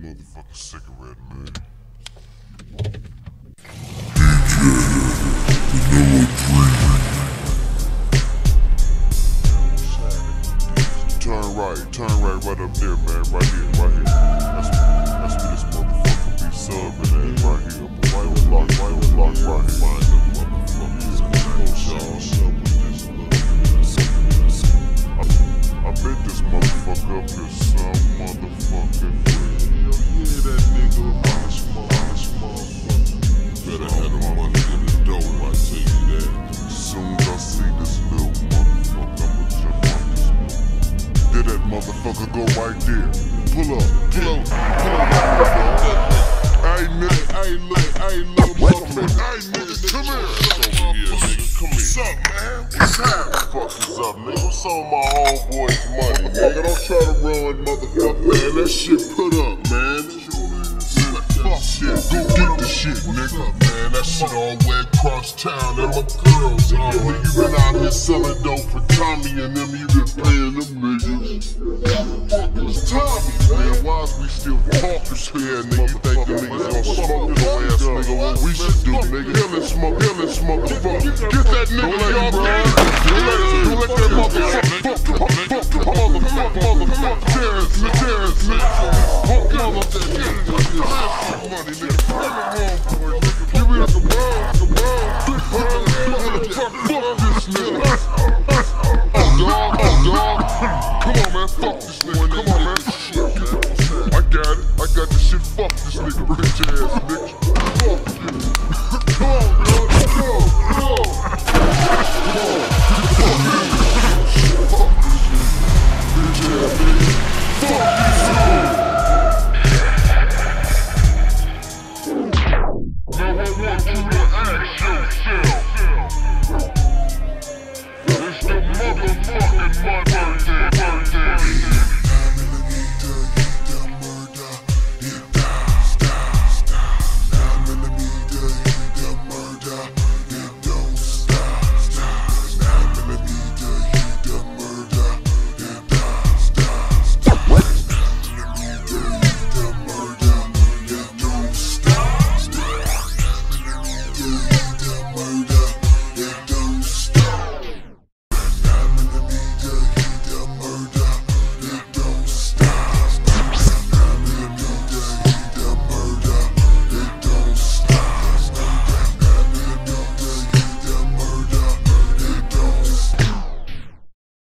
motherfucking cigarette, man. Turn right, turn right, right up there, man. Right here, right here. That's, that's where this motherfucker be subbing at, right here. White block, white block, right here. Find them motherfuckers. I, I bet this motherfucker up here motherfucker. Did that motherfucker go right there? Pull up, pull up, pull up. Hey nigga, hey look, hey little motherfucker, hey nigga, come here. Over here, nigga, come here. What's up, man? What's happening? Fuck is up, nigga? What's on my homeboy's money, nigga? Don't try to run, motherfucker, man. That shit put up, man. Fuck shit, go get the shit, nigga shit all way across town and my girls. Uh, you been out here selling dope for Tommy and them, you been paying them niggas. Fuckers Tommy, man, why is we still talkers here, nigga? You think the niggas gonna smoke this ass, nigga? What we should do, nigga? Kill and smoke, kill and smoke, motherfucker. Get that nigga, y'all niggas. Let that motherfucker fuck, fuck, fuck, motherfucker, motherfucker. Terrence, Terrence, nigga. Fuck, motherfucker. Get it, get it, get it. Money, nigga. Bring it home for it the world, the world. Fuck this nigga.